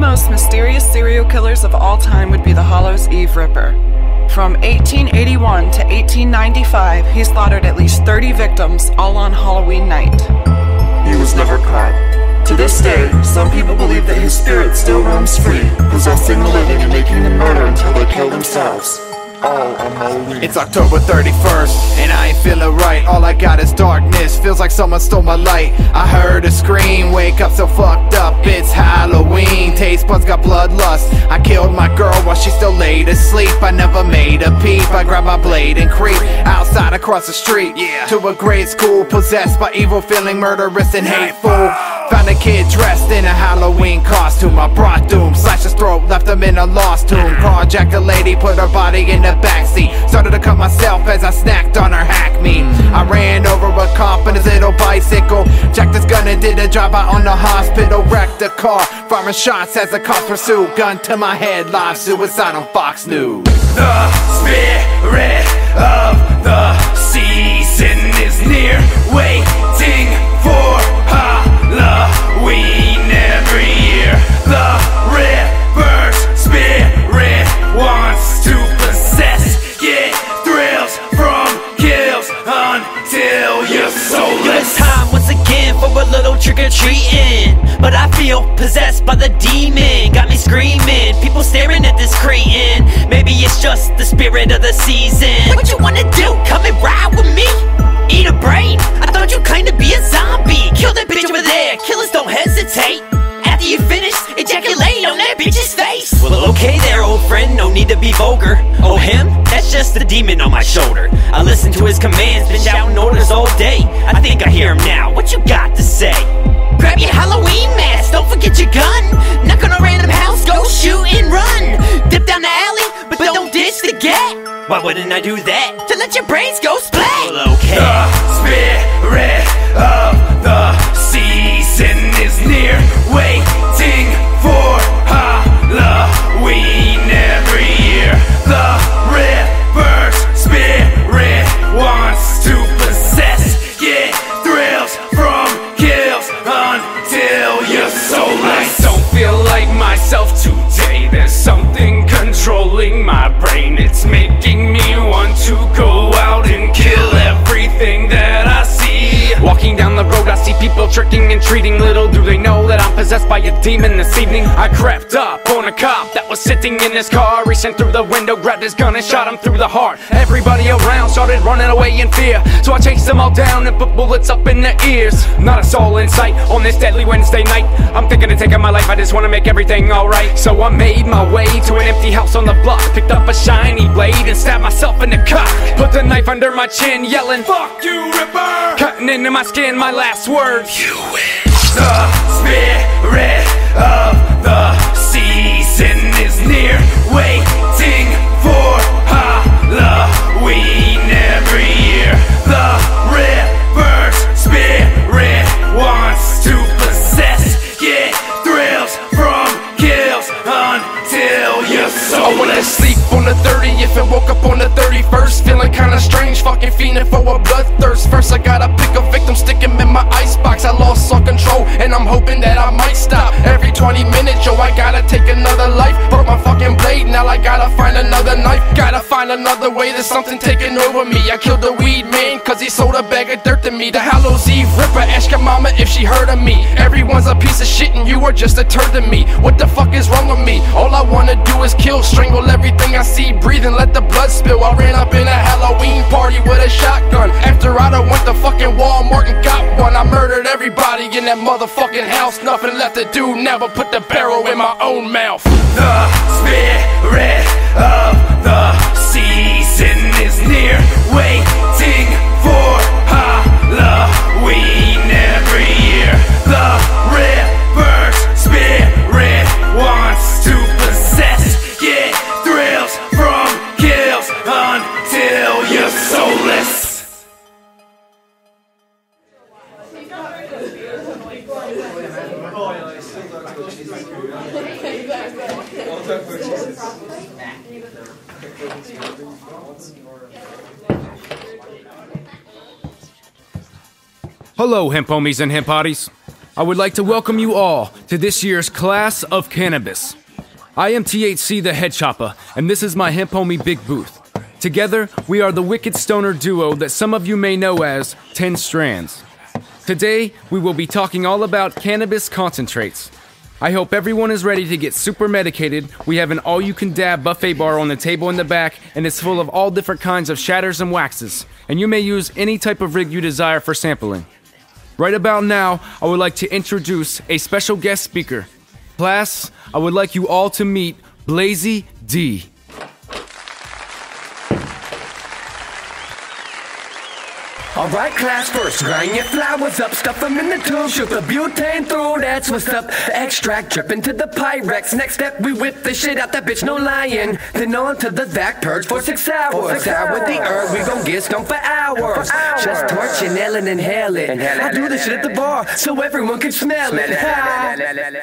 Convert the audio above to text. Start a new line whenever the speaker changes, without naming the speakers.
most mysterious serial killers of all time would be the Hallows Eve Ripper. From 1881 to 1895, he slaughtered at least 30 victims, all on Halloween night.
He was never caught. To this day, some people believe that his spirit still roams free, possessing the living and making them murder until they kill themselves.
It's October 31st, and I ain't feeling right. All I got is darkness, feels like someone stole my light. I heard a scream, wake up so fucked up. It's Halloween, taste buds got bloodlust. I killed my girl while she still laid asleep. I never made a peep. I grabbed my blade and creep outside across the street yeah. to a grade school possessed by evil, feeling murderous and hateful. Found a kid dressed in a Halloween costume. I brought doom, slashed his throat, left him in a lost tomb. Carjacked a lady, put her body in the backseat. Started to cut myself as I snacked on her hack meat. I ran over a cop in his little bicycle. Jacked his gun and did a drive-by on the hospital. Wrecked the car, firing shots as the cops pursued. Gun to my head, live suicide on Fox News.
The spirit of the
a little trick or treating. But I feel possessed by the demon. Got me screaming, people staring at this cretin. Maybe it's just the spirit of the season. What you wanna do? Come and ride with me? Eat a brain? I thought you claimed to be a zombie. That's the demon on my shoulder. I listen to his commands, been shouting orders all day. I think I hear him now. What you got to say? Grab your Halloween mask, don't forget your gun. Knock on a random house, go shoot and run. Dip down the alley, but don't ditch the gate. Why wouldn't I do that? To let your brains go splat. Well, okay.
The spirit people tricking and treating. Little do they know that I'm possessed by a demon this evening. I crept up on a cop that was sitting in his car. Reached through the window, grabbed his gun and shot him through the heart. Everybody around started running away in fear. So I chased them all down and put bullets up in their ears. Not a soul in sight on this deadly Wednesday night. I'm thinking of taking my life, I just wanna make everything alright. So I made my way to an empty house on the block. Picked up a shiny blade and stabbed myself in the cock. Put the knife under my chin, yelling, Fuck you, Ripper! Cutting into my skin, my last words. You win. The spirit of the season is near, waiting for Halloween every year. The Ripper's spirit wants to possess, get thrills from kills until you're
I went to sleep on the 30th and woke up on the 31st Feeling kinda strange, fucking fiending for a bloodthirst gotta take another life. Broke my fucking blade, now I gotta find another knife. Gotta find another way, there's something taking over me. I killed the weed man, cause he sold a bag of dirt to me. The Hallows Eve Ripper, ask your mama if she heard of me. Everyone's a piece of shit and you are just a turd to me. What the fuck is wrong with me? All I wanna do is kill, strangle everything I see Breathe and let the blood spill. I ran up in a Halloween party with a shotgun After I went to fucking Walmart and got one. I murdered everybody in that motherfucking house. Nothing left to do never put the barrel in my own mouth.
The spirit
Hello, hemp homies and hemp hotties.
I would like to welcome you all to this year's class of cannabis. I am THC the Head Choppa, and this is my hemp homie Big Booth. Together, we are the wicked stoner duo that some of you may know as 10 Strands. Today, we will be talking all about cannabis concentrates. I hope everyone is ready to get super medicated. We have an all you can dab buffet bar on the table in the back, and it's full of all different kinds of shatters and waxes. And you may use any type of rig you desire for sampling. Right about now, I would like to introduce a special guest speaker. Class, I would like you all to meet Blazy D.
Alright, class first, grind your flowers up, stuff them in the tube, shoot the butane through, that's what's up. Extract, drip into the Pyrex. Next step, we whip the shit out that bitch, no lying. Then on to the vac purge for six hours. Out with the herb, we gon' get stoned for hours. Just torch, inhale and inhale it. I do this shit at the bar so everyone can smell it.